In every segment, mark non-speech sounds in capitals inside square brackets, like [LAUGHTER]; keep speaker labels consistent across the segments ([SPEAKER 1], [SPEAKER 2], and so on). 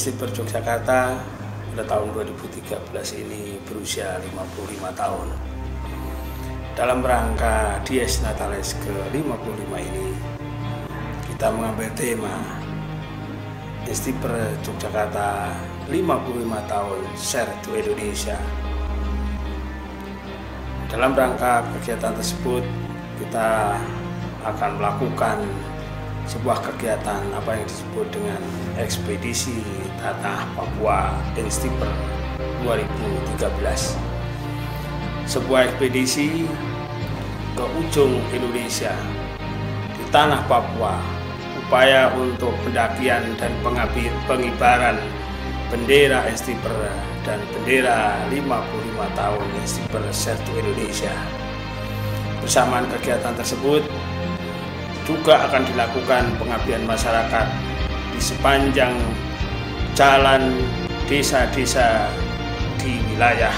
[SPEAKER 1] Istiper Yogyakarta pada tahun 2013 ini berusia 55 tahun. Dalam rangka Dies Natalis ke-55 ini, kita mengambil tema Istiper Yogyakarta 55 tahun Share to Indonesia. Dalam rangka kegiatan tersebut, kita akan melakukan sebuah kegiatan apa yang disebut dengan ekspedisi tanah Papua Instiper 2013 sebuah ekspedisi ke ujung Indonesia di tanah Papua upaya untuk pendakian dan pengibaran bendera Instiper dan bendera 55 tahun Instiper Sertu Indonesia. Bersamaan kegiatan tersebut juga akan dilakukan pengabdian masyarakat di sepanjang jalan desa-desa di wilayah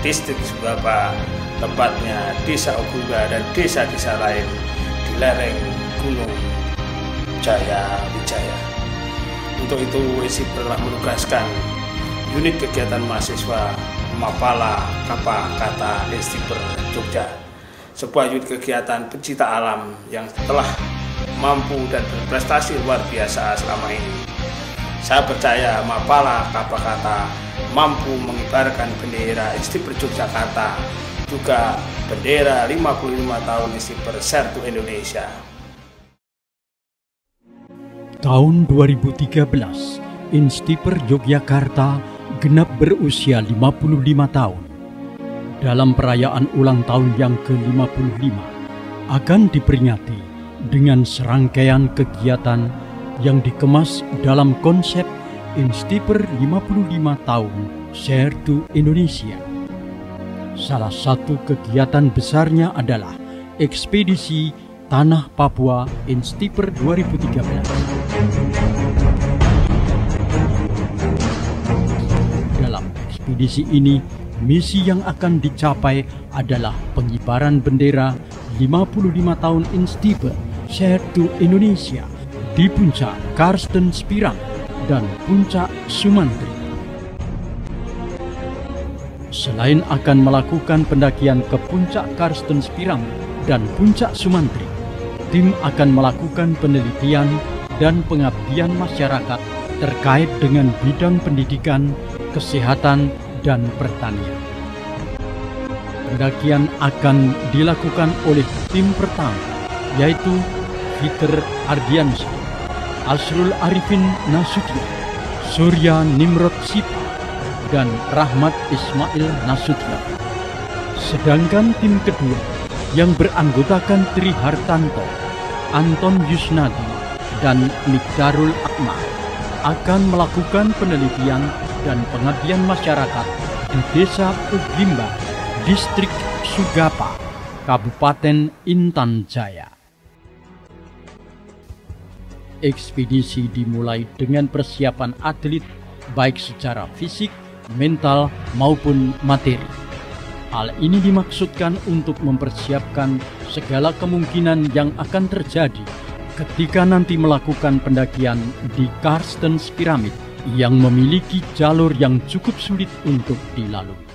[SPEAKER 1] distrik Sugapa, tempatnya desa Oguga dan desa-desa lain di lereng Gunung Jaya Wijaya. Untuk itu WISI telah menugaskan unit kegiatan mahasiswa Mapala Kapa Kata Istiper Jogja sebuah unit kegiatan pencipta alam yang telah mampu dan berprestasi luar biasa selama ini. Saya percaya Mapala Kapakata mampu mengibarkan bendera Istiper Yogyakarta, juga bendera 55 tahun Istiper Sertu Indonesia.
[SPEAKER 2] Tahun 2013, Instiper Yogyakarta genap berusia 55 tahun dalam perayaan ulang tahun yang ke-55 akan diperingati dengan serangkaian kegiatan yang dikemas dalam konsep Instiper 55 tahun Share to Indonesia. Salah satu kegiatan besarnya adalah ekspedisi Tanah Papua Instiper 2013. Dalam ekspedisi ini Misi yang akan dicapai adalah pengibaran bendera 55 tahun Instipe Share to Indonesia di puncak Karsten Spirang dan puncak Sumantri. Selain akan melakukan pendakian ke puncak Karsten Spirang dan puncak Sumantri, tim akan melakukan penelitian dan pengabdian masyarakat terkait dengan bidang pendidikan, kesehatan, dan pertanian. Pendakian akan dilakukan oleh tim pertama, yaitu Peter Ardiansyah, Asrul Arifin Nasution, Surya Nimrod Sipa, dan Rahmat Ismail Nasution. Sedangkan tim kedua yang beranggotakan Tri Hartanto, Anton Yusnadi, dan Mikdarul Akmal akan melakukan penelitian dan pengabdian masyarakat di Desa Uglimba, Distrik Sugapa, Kabupaten Intan Jaya. Ekspedisi dimulai dengan persiapan atlet baik secara fisik, mental maupun materi. Hal ini dimaksudkan untuk mempersiapkan segala kemungkinan yang akan terjadi ketika nanti melakukan pendakian di Karstens Pyramid yang memiliki jalur yang cukup sulit untuk dilalui.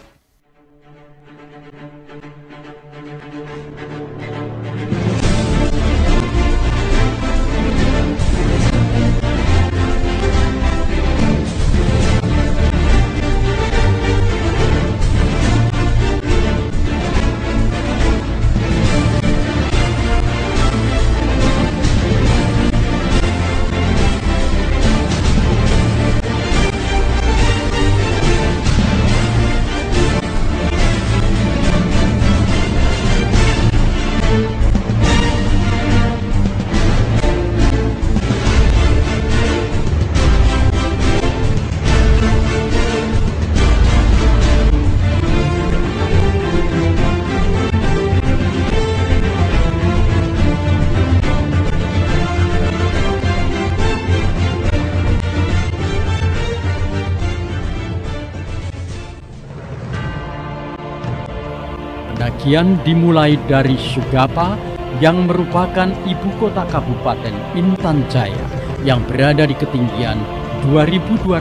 [SPEAKER 2] Pendakian dimulai dari Sugapa yang merupakan ibu kota Kabupaten Intan Jaya yang berada di ketinggian 2200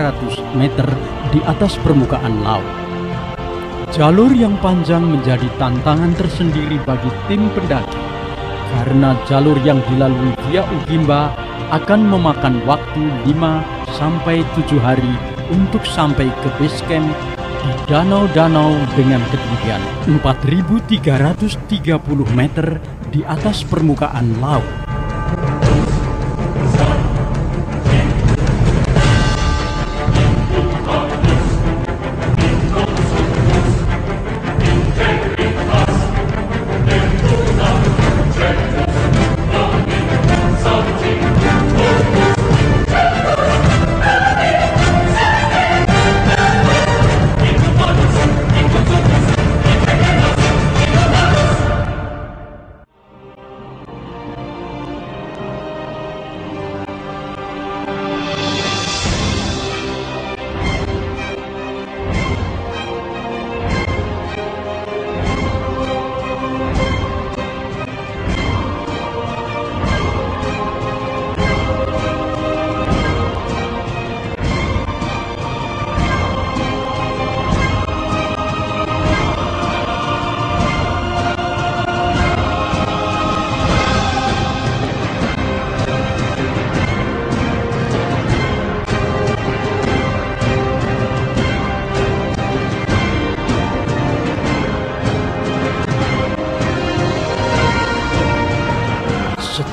[SPEAKER 2] meter di atas permukaan laut. Jalur yang panjang menjadi tantangan tersendiri bagi tim pendaki karena jalur yang dilalui via Ugimba akan memakan waktu 5 sampai 7 hari untuk sampai ke base camp di danau-danau dengan ketinggian 4330 meter di atas permukaan laut.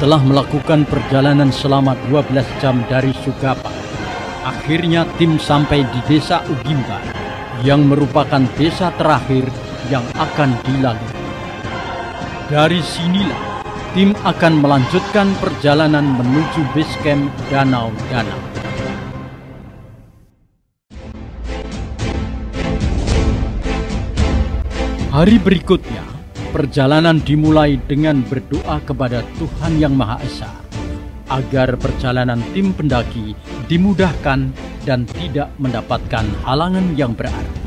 [SPEAKER 2] Setelah melakukan perjalanan selama 12 jam dari Sugapa, akhirnya tim sampai di desa Ugimba yang merupakan desa terakhir yang akan dilalui. Dari sinilah tim akan melanjutkan perjalanan menuju base camp Danau Danau. Hari berikutnya, perjalanan dimulai dengan berdoa kepada Tuhan Yang Maha Esa agar perjalanan tim pendaki dimudahkan dan tidak mendapatkan halangan yang berarti.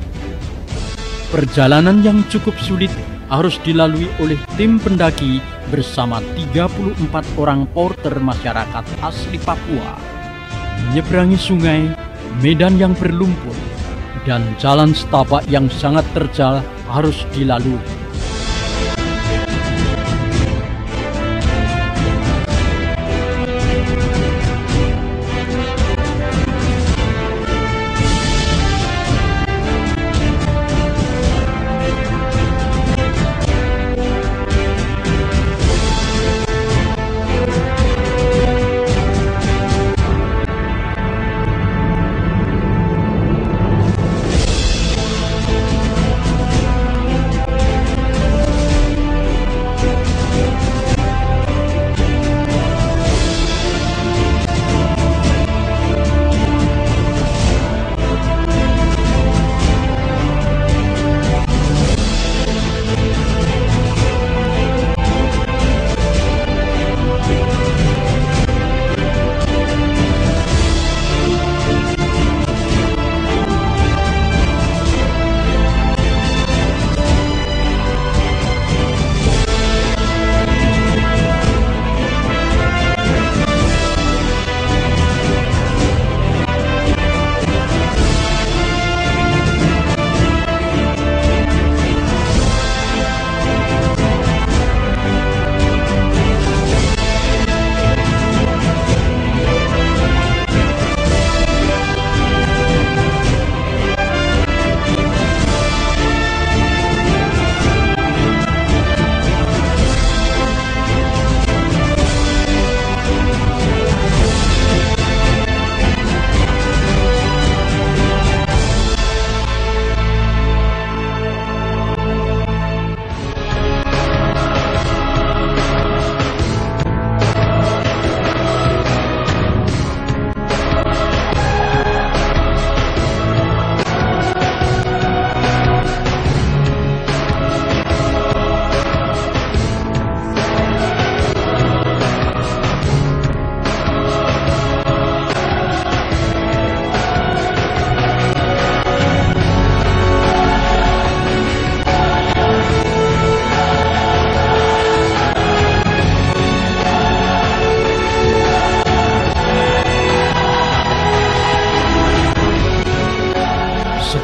[SPEAKER 2] Perjalanan yang cukup sulit harus dilalui oleh tim pendaki bersama 34 orang porter masyarakat asli Papua. Menyeberangi sungai, medan yang berlumpur, dan jalan setapak yang sangat terjal harus dilalui.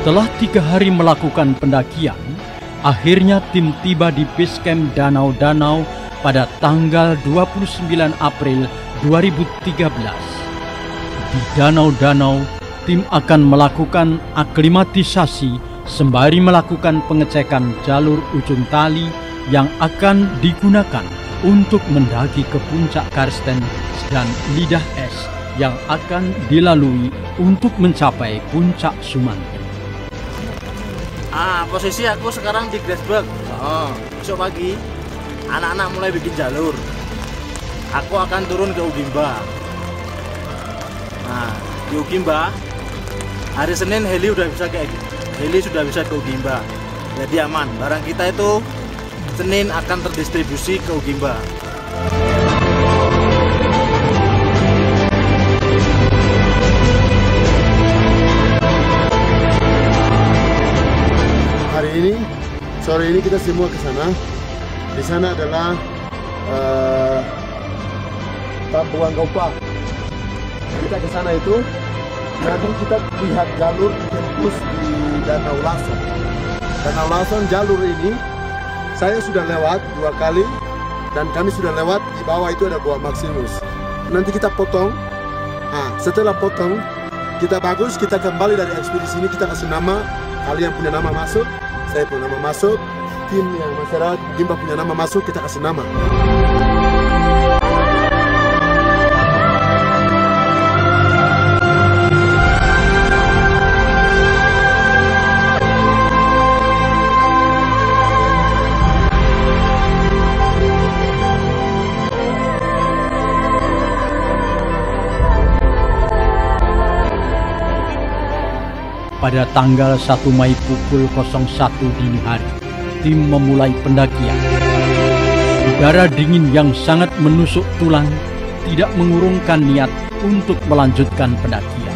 [SPEAKER 2] Setelah tiga hari melakukan pendakian, akhirnya tim tiba di base camp Danau-Danau pada tanggal 29 April 2013. Di Danau-Danau, tim akan melakukan aklimatisasi sembari melakukan pengecekan jalur ujung tali yang akan digunakan untuk mendaki ke puncak Karsten dan lidah es yang akan dilalui untuk mencapai puncak Sumantri.
[SPEAKER 3] Ah, posisi aku sekarang di Grassberg. Oh, besok pagi anak-anak mulai bikin jalur. Aku akan turun ke Ugimba. Nah, di Ugimba hari Senin heli udah bisa ke heli sudah bisa ke Ugimba. Jadi aman. Barang kita itu Senin akan terdistribusi ke Ugimba.
[SPEAKER 4] Sore ini kita semua ke sana. Di sana adalah uh, Tampuan Gaupa. Kita ke sana itu, nanti kita lihat jalur tembus di Danau Lason. Danau Lason jalur ini saya sudah lewat dua kali dan kami sudah lewat di bawah itu ada Goa Maximus. Nanti kita potong. Nah, setelah potong, kita bagus, kita kembali dari ekspedisi ini kita kasih nama. Kalian punya nama masuk, saya punya nama masuk, tim yang masyarakat Gimba punya nama masuk, kita kasih nama.
[SPEAKER 2] Pada tanggal 1 Mei pukul 01 dini hari, tim memulai pendakian. Udara dingin yang sangat menusuk tulang tidak mengurungkan niat untuk melanjutkan pendakian.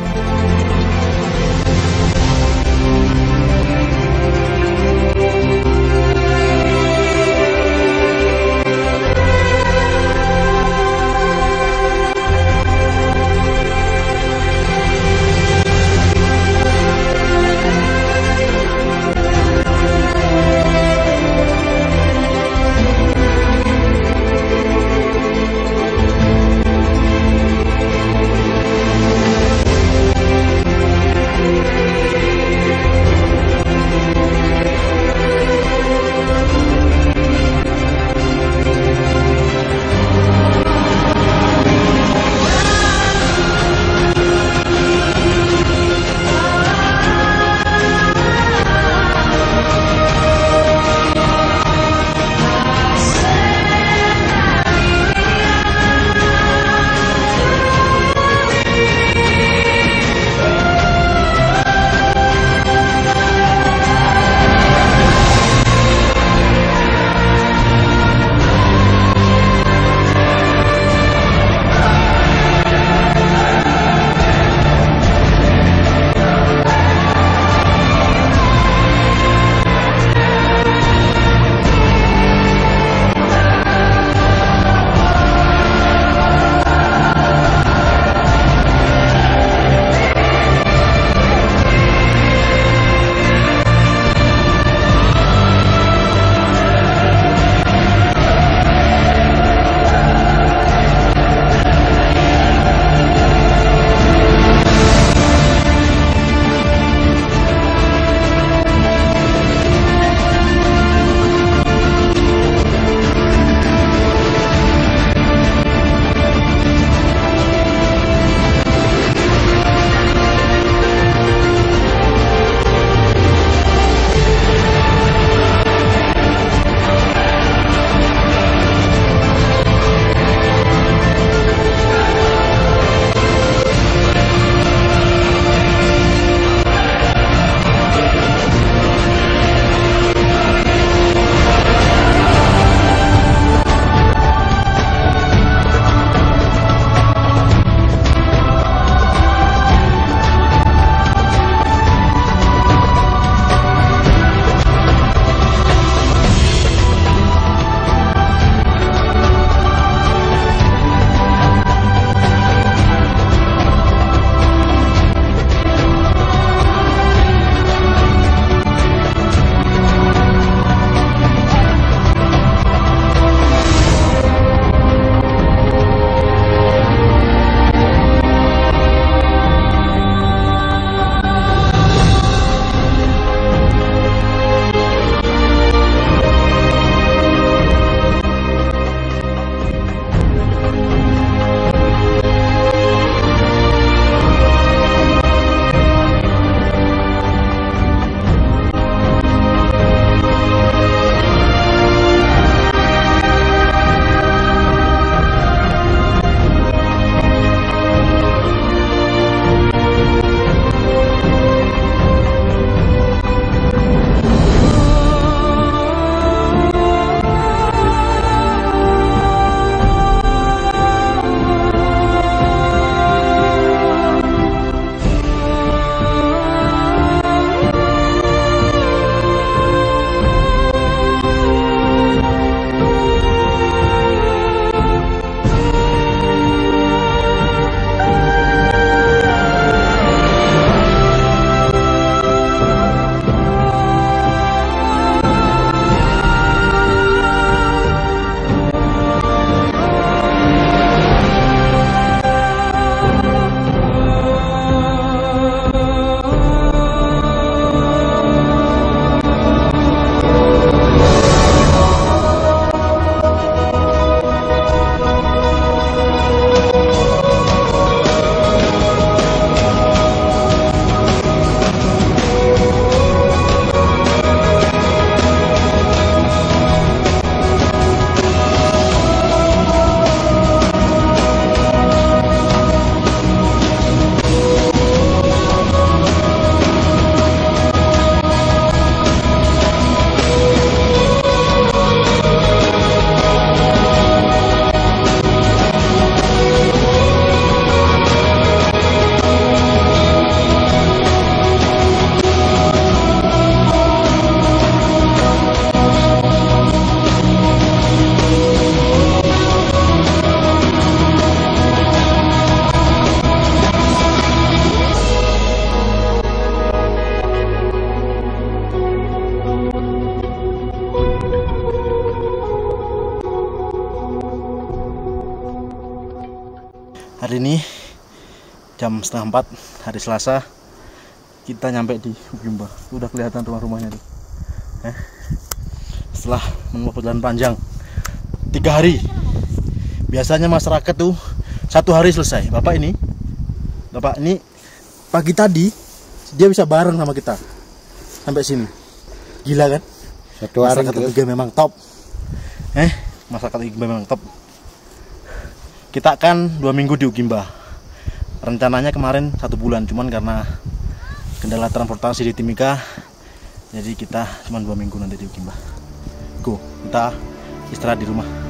[SPEAKER 3] Setengah empat hari Selasa kita nyampe di Ugimba. Udah kelihatan rumah-rumahnya tuh eh, setelah menempuh perjalanan panjang tiga hari. Biasanya masyarakat tuh satu hari selesai. Bapak ini bapak ini pagi tadi dia bisa bareng sama kita. Sampai sini. Gila kan?
[SPEAKER 4] Satu hari
[SPEAKER 3] masyarakat
[SPEAKER 4] terus.
[SPEAKER 3] Uga memang top. Eh masyarakat Ugimba memang top. Kita akan dua minggu di Ugimba rencananya kemarin satu bulan cuman karena kendala transportasi di Timika jadi kita cuma dua minggu nanti di Ugimba go kita istirahat di rumah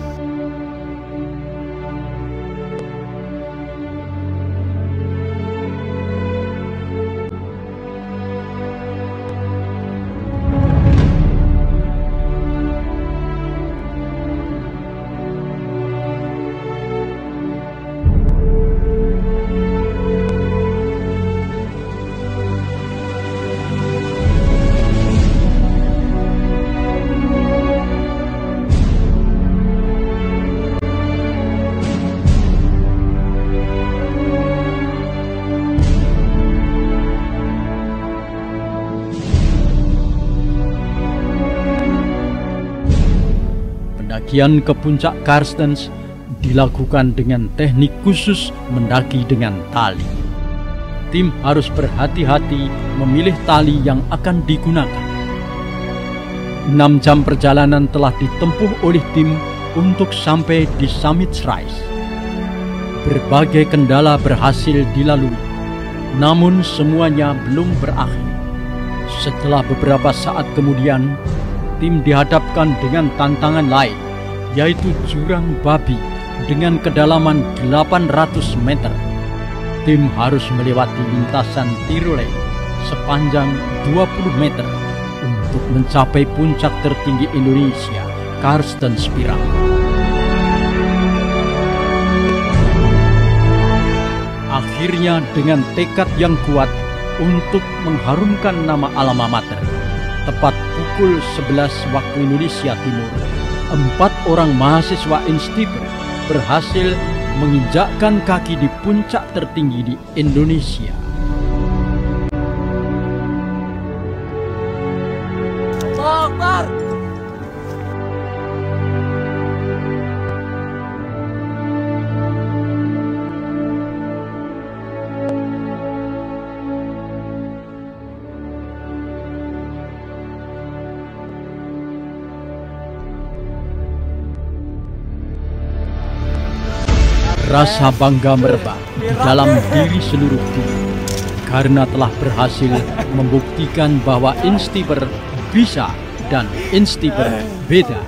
[SPEAKER 2] Pendakian ke puncak Karstens dilakukan dengan teknik khusus mendaki dengan tali. Tim harus berhati-hati memilih tali yang akan digunakan. Enam jam perjalanan telah ditempuh oleh tim untuk sampai di summit Rise. Berbagai kendala berhasil dilalui, namun semuanya belum berakhir. Setelah beberapa saat kemudian, tim dihadapkan dengan tantangan lain, yaitu jurang babi dengan kedalaman 800 meter. Tim harus melewati lintasan Tirole sepanjang 20 meter untuk mencapai puncak tertinggi Indonesia, Karsten Spiral. Akhirnya dengan tekad yang kuat untuk mengharumkan nama alma mater, tepat pukul 11 waktu Indonesia Timur, empat orang mahasiswa Instiper berhasil menginjakkan kaki di puncak tertinggi di Indonesia. Rasa bangga merebak di dalam diri seluruh tim karena telah berhasil membuktikan bahwa Instiper bisa dan Instiper beda.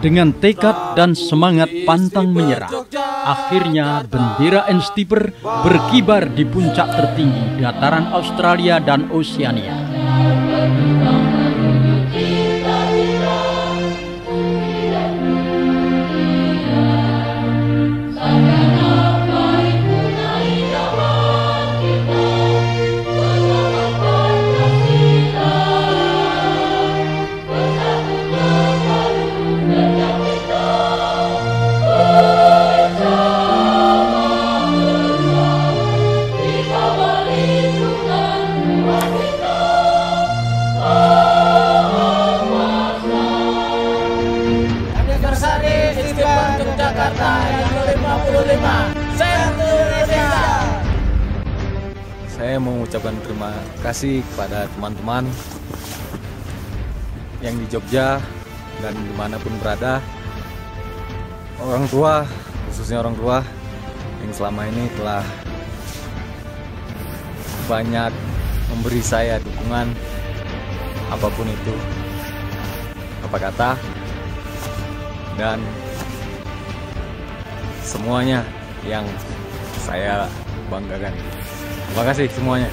[SPEAKER 2] Dengan tekad dan semangat pantang menyerah, akhirnya bendera Enstiper berkibar di puncak tertinggi dataran Australia dan Oceania.
[SPEAKER 5] Saya mengucapkan terima kasih kepada teman-teman yang di Jogja dan di mana pun berada. Orang tua, khususnya orang tua yang selama ini telah banyak memberi saya dukungan apa pun itu apa kata dan semuanya yang saya banggakan. Terima kasih semuanya.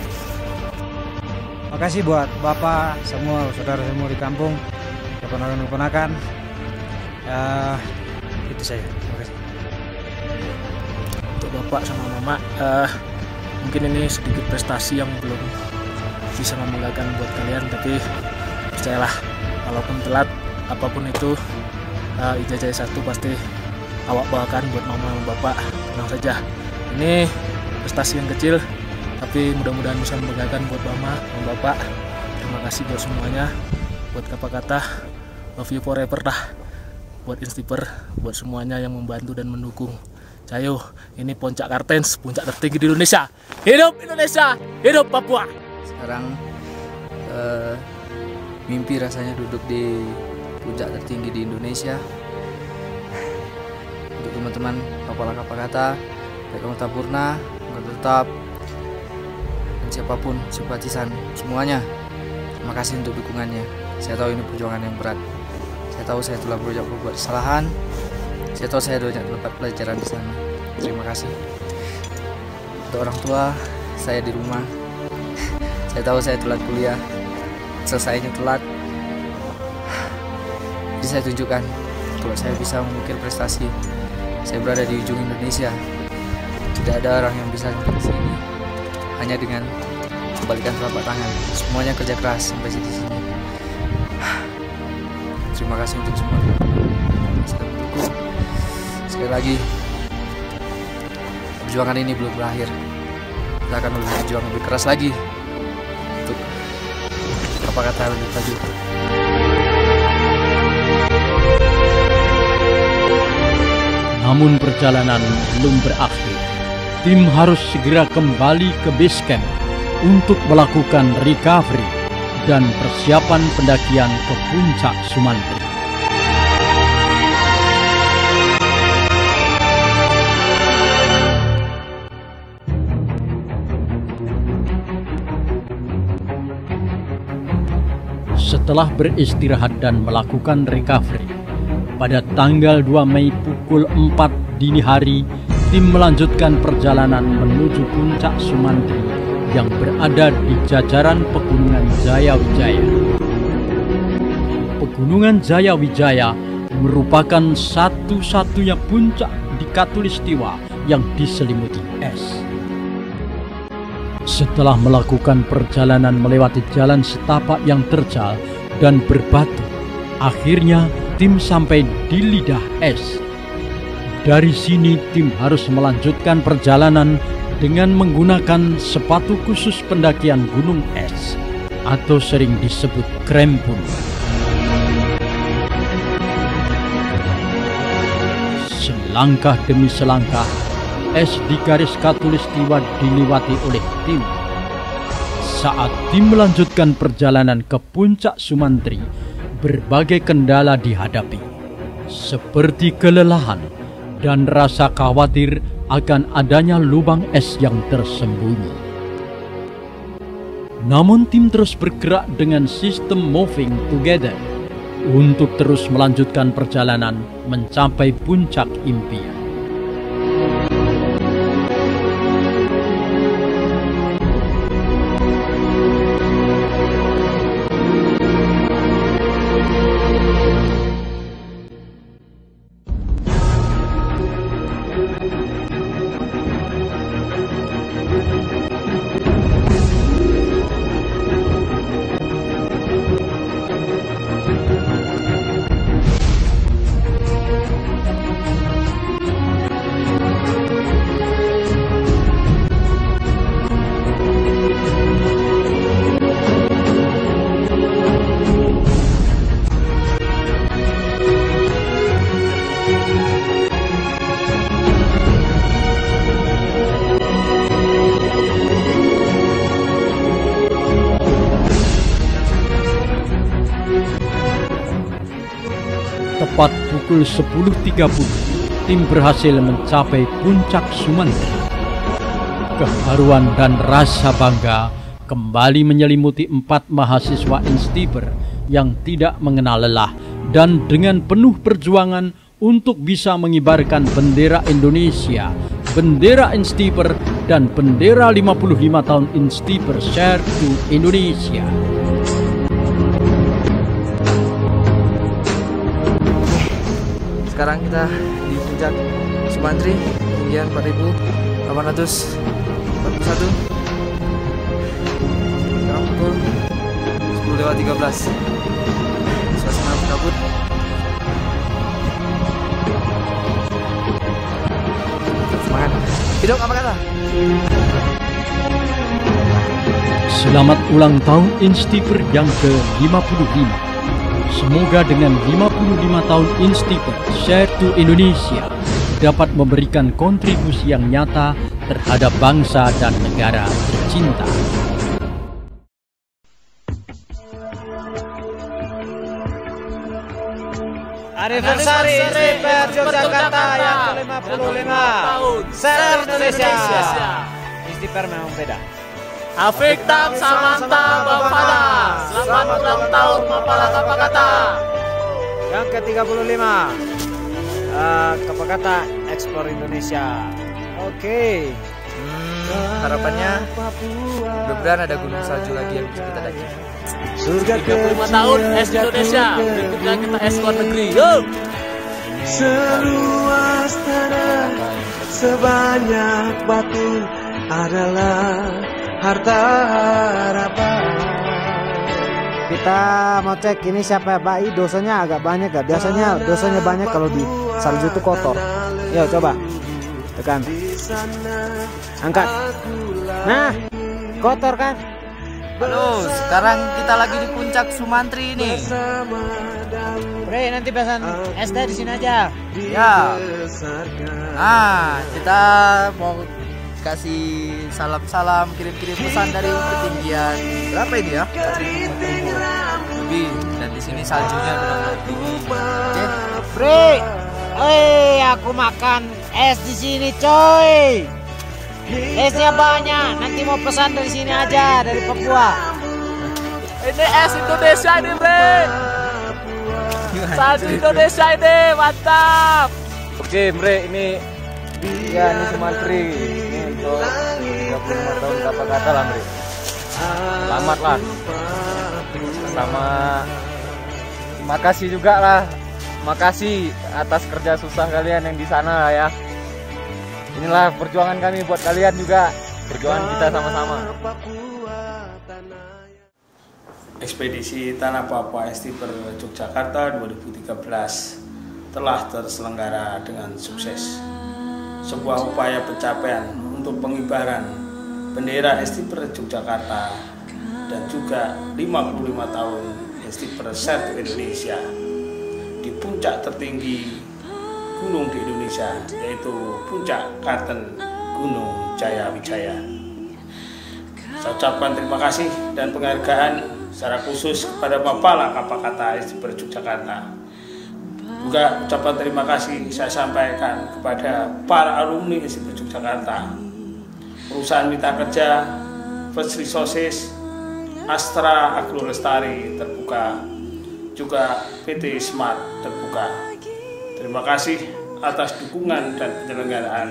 [SPEAKER 6] Makasih buat Bapak, semua saudara semua di kampung keponakan-keponakan. Ya itu saya. Terima kasih.
[SPEAKER 7] Untuk bapak sama mama eh, mungkin ini sedikit prestasi yang belum bisa membanggakan buat kalian tapi percayalah walaupun telat apa pun itu eh, ijazah satu pasti awak bawakan buat mama sama bapak. Tenang saja. Ini prestasi yang kecil tapi mudah-mudahan bisa membanggakan buat mama sama bapak terima kasih buat semuanya buat kata-kata love you forever dah buat Instiper, buat semuanya yang membantu dan mendukung. Cayo, ini puncak Kartens, puncak tertinggi di Indonesia. Hidup Indonesia, hidup Papua.
[SPEAKER 8] sekarang eh, mimpi rasanya duduk di puncak tertinggi di Indonesia untuk teman-teman kepala kapal kata baik anggota purna anggota tetap dan siapa pun simpatisan semuanya terima kasih untuk dukungannya. Saya tahu ini perjuangan yang berat. Saya tahu saya telah banyak berbuat kesalahan. Saya tahu saya banyak dapat pelajaran di sana. Terima kasih. Untuk orang tua saya di rumah. [LAUGHS] Saya tahu saya telat kuliah. Selesainya telat. Jadi saya tunjukkan kalau saya bisa mengukir prestasi. Saya berada di ujung Indonesia. Tidak ada orang yang bisa sampai sini hanya dengan membalikan telapak tangan. Semuanya kerja keras sampai di sini terima kasih untuk semua. Mendukung sekali lagi perjuangan ini belum berakhir. Kita akan lebih berjuang lebih keras lagi untuk apa kata lebih maju
[SPEAKER 2] Namun perjalanan belum berakhir. Tim harus segera kembali ke base camp untuk melakukan recovery dan persiapan pendakian ke puncak Sumantri. Setelah beristirahat dan melakukan recovery, pada tanggal 2 Mei pukul 4 dini hari, tim melanjutkan perjalanan menuju puncak Sumantri yang berada di jajaran Pegunungan Jaya Wijaya. Pegunungan Jaya Wijaya merupakan satu-satunya puncak di Katulistiwa yang diselimuti es. Setelah melakukan perjalanan melewati jalan setapak yang terjal dan berbatu, akhirnya tim sampai di lidah es. Dari sini tim harus melanjutkan perjalanan dengan menggunakan sepatu khusus pendakian gunung es atau sering disebut krempun. Selangkah demi selangkah, es di garis katulistiwa dilewati oleh tim. Saat tim melanjutkan perjalanan ke puncak Sumantri, berbagai kendala dihadapi, seperti kelelahan dan rasa khawatir akan adanya lubang es yang tersembunyi. Namun tim terus bergerak dengan sistem moving together untuk terus melanjutkan perjalanan mencapai puncak impian. Pukul 10.30, tim berhasil mencapai puncak Sumantri. Keharuan dan rasa bangga kembali menyelimuti empat mahasiswa Instiper yang tidak mengenal lelah dan dengan penuh perjuangan untuk bisa mengibarkan bendera Indonesia, bendera Instiper, dan bendera 55 tahun Instiper Share to Indonesia.
[SPEAKER 8] Sekarang kita di puncak Sumantri ketinggian 4841 sekarang pukul 10 lewat 13 suasana kabut semangat. Hidup apa kata?
[SPEAKER 2] Selamat ulang tahun Instiper yang ke-55. Semoga dengan 55 tahun Instiper Share to Indonesia dapat memberikan kontribusi yang nyata terhadap bangsa dan negara tercinta.
[SPEAKER 9] Anniversary Sniper Yogyakarta yang ke-55 Share Indonesia Istiper memang beda
[SPEAKER 7] Afiktam Samanta Bapada Selamat ulang tahun Mapala Kapakata.
[SPEAKER 9] Yang ke-35. Uh, Kapakata Ekspor Indonesia. Oke.
[SPEAKER 8] Hmm, harapannya mudah-mudahan ada gunung salju lagi yang bisa kita daki.
[SPEAKER 9] Surga
[SPEAKER 7] 35 tahun S Indonesia. Berikutnya kita ekspor negeri. Yo!
[SPEAKER 10] Seluas tanah sebanyak batu adalah harta harapan.
[SPEAKER 9] Kita mau cek ini siapa ya Pak I dosanya agak banyak gak? Biasanya dosanya banyak kalau di salju itu kotor Yo coba Tekan Angkat Nah Kotor kan?
[SPEAKER 8] Halo, sekarang kita lagi di puncak Sumantri ini.
[SPEAKER 9] Bre, nanti pesan es teh di sini aja.
[SPEAKER 8] Ya. Nah, kita mau kasih salam-salam, kirim-kirim pesan dari ketinggian berapa ini ya? Lebih. Dan di sini saljunya benar-benar tinggi. Oke.
[SPEAKER 9] Bre, eh aku makan es di sini coy. Esnya banyak, nanti mau pesan dari sini aja dari Papua.
[SPEAKER 7] Ini es Indonesia ini bre Salju Indonesia ini mantap
[SPEAKER 5] Oke, Mre, ini ya ini Sumantri. Ini untuk 35 tahun kata kata lah, Mre. Selamat lah. Sama terima kasih juga lah. Makasih atas kerja susah kalian yang di sana ya. Inilah perjuangan kami buat kalian juga. Perjuangan kita sama-sama.
[SPEAKER 1] Ekspedisi Tanah Papua Estiper Yogyakarta 2013 telah terselenggara dengan sukses. Sebuah upaya pencapaian untuk pengibaran bendera Estiper Yogyakarta dan juga 55 tahun Estiper Set Indonesia di puncak tertinggi gunung di Indonesia yaitu puncak Karten Gunung Jaya Wijaya. Saya ucapkan terima kasih dan penghargaan secara khusus kepada Bapak Kapakata Estiper Yogyakarta. Juga ucapan terima kasih saya sampaikan kepada para alumni Estiper Yogyakarta, perusahaan mitra kerja, First Resources, Astra Agro Lestari terbuka, juga PT Smart terbuka. Terima kasih atas dukungan dan penyelenggaraan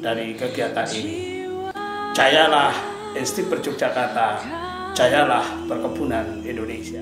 [SPEAKER 1] dari kegiatan ini. Jayalah Estiper Yogyakarta, jayalah perkebunan Indonesia.